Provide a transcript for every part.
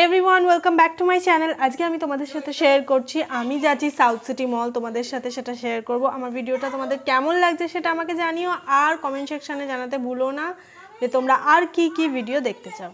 Everyone welcome back to my channel আজকে আমি তোমাদের সাথে শেয়ার করছি। আমি যাচ্ছি সাউথ সিটি মল তোমাদের সাথে সেটা শেয়ার করব। আমার ভিডিওটা তোমাদের কেমন লাগছে সেটা আমাকে জানিও, আর কমেন্ট সেকশানে জানাতে ভুলো না যে তোমরা আর কি কি ভিডিও দেখতে চাও।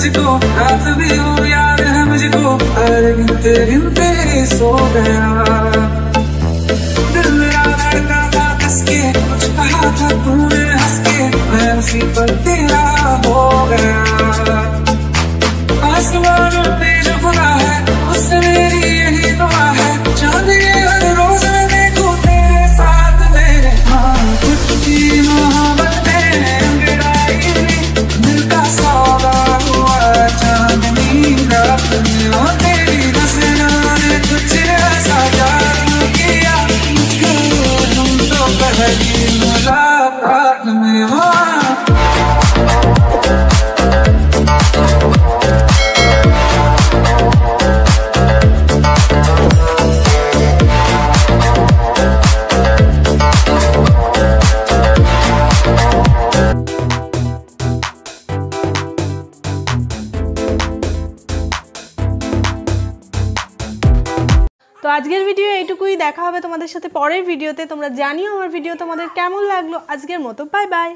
था तुझको रात भी हो, याद है मुझको, हर गिनते गिनते सो गया दिल मेरा था कुछ कहा था तूने हंस के मैं उसी पर तेरा हो गया। आसमान पे আজকের ভিডিও এইটুকুই দেখা হবে তোমাদের সাথে পরের ভিডিওতে তোমরা জানিও আমার ভিডিও তোমাদের কেমন লাগল। আজকের মতো বাই বাই